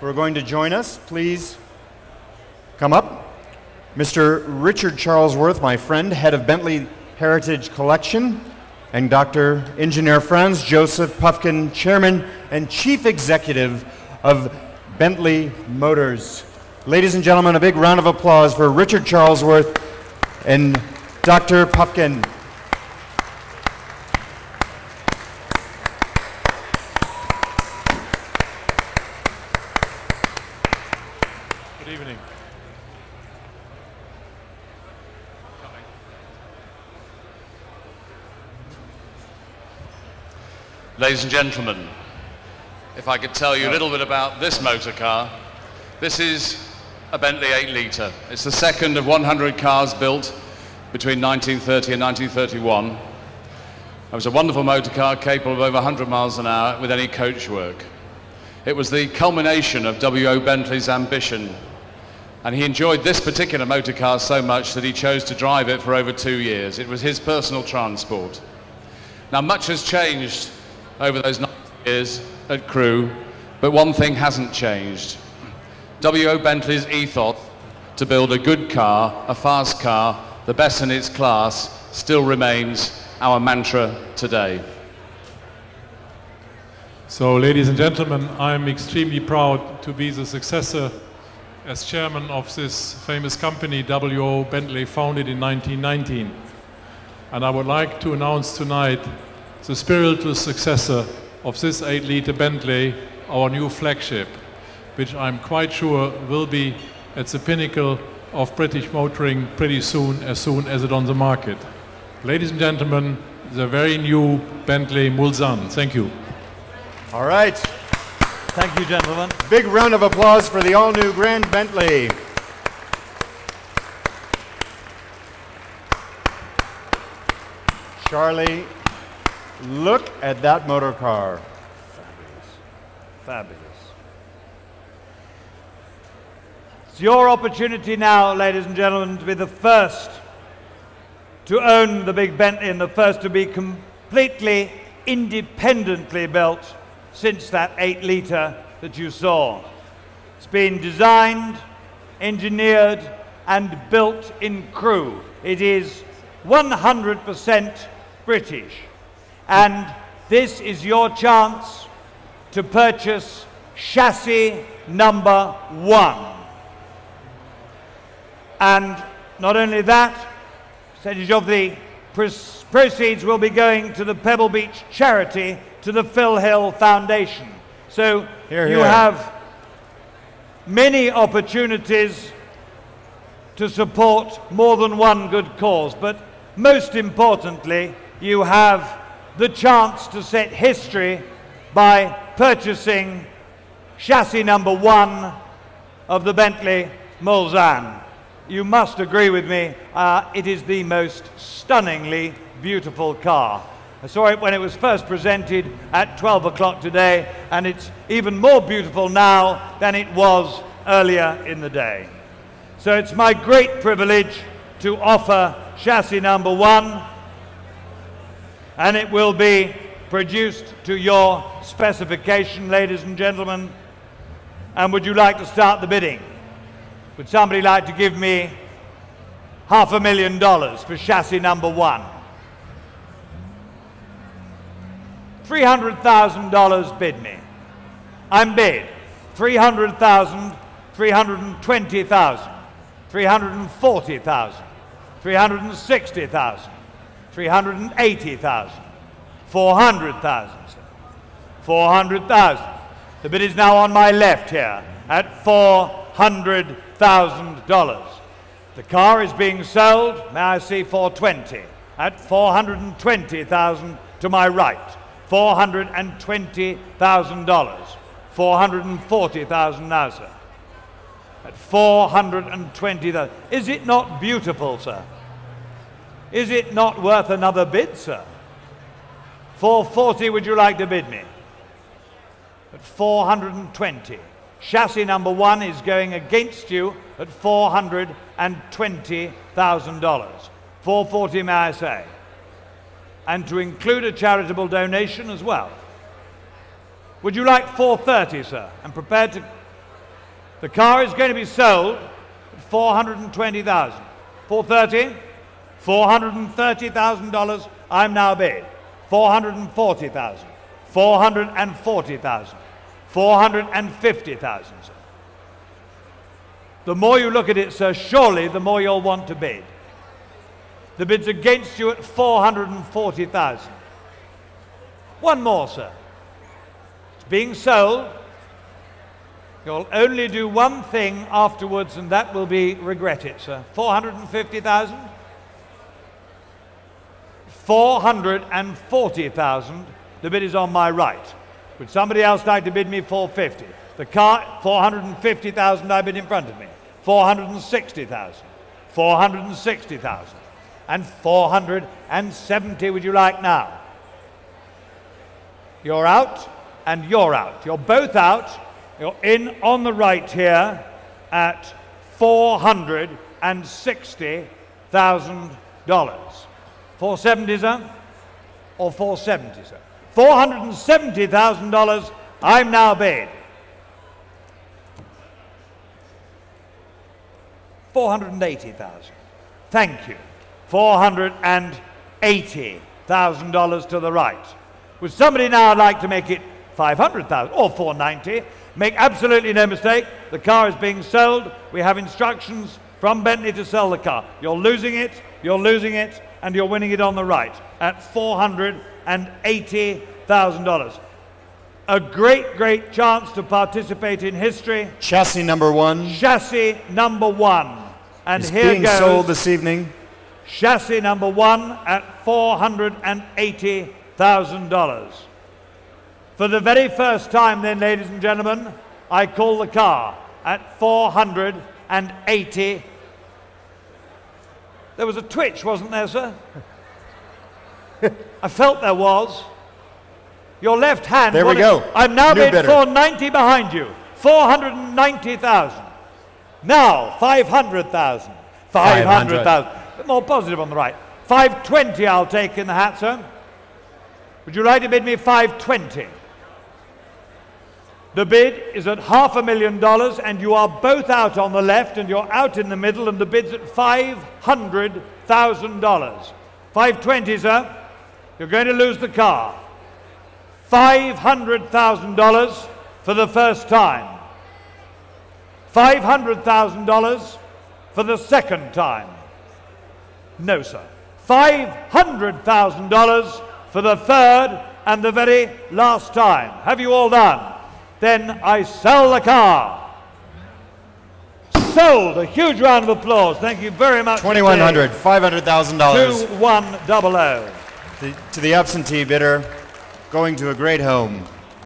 who are going to join us, please come up. Mr. Richard Charlesworth, my friend, head of Bentley Heritage Collection, and Dr. Engineer Franz Joseph Paefgen, chairman and chief executive of Bentley Motors. Ladies and gentlemen, a big round of applause for Richard Charlesworth and Dr. Paefgen. Good evening. Ladies and gentlemen, if I could tell you a little bit about this motor car, this is a Bentley 8 litre. It's the second of 100 cars built between 1930 and 1931. It was a wonderful motor car capable of over 100 miles an hour with any coachwork. It was the culmination of W.O. Bentley's ambition. And he enjoyed this particular motor car so much that he chose to drive it for over two years. It was his personal transport. Now, much has changed over those 90 years at Crewe, but one thing hasn't changed. W.O. Bentley's ethos to build a good car, a fast car, the best in its class, still remains our mantra today. So, ladies and gentlemen, I'm extremely proud to be the successor as chairman of this famous company, W.O. Bentley, founded in 1919. And I would like to announce tonight the spiritual successor of this 8 liter Bentley, our new flagship, which I'm quite sure will be at the pinnacle of British motoring pretty soon, as soon as it's on the market. Ladies and gentlemen, the very new Bentley Mulsanne. Thank you. All right. Thank you, gentlemen. Big round of applause for the all new Grand Bentley. Charlie, look at that motor car. Fabulous. Fabulous. It's your opportunity now, ladies and gentlemen, to be the first to own the big Bentley and the first to be completely independently built since that 8 litre that you saw. It's been designed, engineered, and built in Crewe. It is 100% British. And this is your chance to purchase chassis number one. And not only that, percentage of the proceeds will be going to the Pebble Beach charity to the Phil Hill Foundation. So Here, you have many opportunities to support more than one good cause, but most importantly, you have the chance to set history by purchasing chassis number one of the Bentley Mulsanne. You must agree with me, uh, it is the most stunningly beautiful car. I saw it when it was first presented at 12 o'clock today, and it's even more beautiful now than it was earlier in the day. So it's my great privilege to offer chassis number one, and it will be produced to your specification, ladies and gentlemen. And would you like to start the bidding? Would somebody like to give me half a million dollars for chassis number one? $300,000 bid me. I'm bid. 300,000, 320,000, 340,000, 360,000, 380,000, 400,000, 400,000. The bid is now on my left here at $400,000. The car is being sold, may I see 420, at 420,000 to my right. $420,000. 440,000 now, sir. At 420,000. Is it not beautiful, sir? Is it not worth another bid, sir? 440 would you like to bid me? At 420. Chassis number one is going against you at $420,000. 440 may I say? And to include a charitable donation as well. Would you like 430, sir? I'm prepared to The car is going to be sold at 420,000. 430? $430,000. I'm now bid. 440,000. 440,000. 450,000. sir. The more you look at it, sir, surely the more you'll want to bid. The bid's against you at 440,000. One more, sir. It's being sold. You'll only do one thing afterwards, and that will be regret it, sir. 450,000? 440,000. The bid is on my right. Would somebody else like to bid me 450? The car, 450,000, I bid in front of me. 460,000. 460,000. And 470 would you like now? You're out and you're out. You're both out. You're in on the right here at $460,000. 470, sir? Or 470, sir? $470,000. I'm now bid. 480,000. Thank you. $480,000 to the right. Would somebody now like to make it 500,000 or 490? Make absolutely no mistake, the car is being sold. We have instructions from Bentley to sell the car. You're losing it, you're losing it, and you're winning it on the right at $480,000. A great, great chance to participate in history. Chassis number one Chassis number one. And is here being goes sold this evening. chassis number one at $480,000. For the very first time, then, ladies and gentlemen, I call the car at 480. There was a twitch, wasn't there, sir? I felt there was. Your left hand. There we go. I'm now New bid bidder. 490 behind you. 490,000. Now 500,000. 500,000. Bit more positive on the right. 520 I'll take in the hat, sir. Would you like to bid me 520? The bid is at half a million dollars, and you are both out on the left, and you're out in the middle, and the bid's at $500,000. 520, sir. You're going to lose the car. $500,000 for the first time. $500,000 for the second time. No, sir. $500,000 for the third and the very last time. Have you all done? Then I sell the car. Sold. A huge round of applause. Thank you very much. 2100 $500,000. 2100. To the absentee bidder, going to a great home.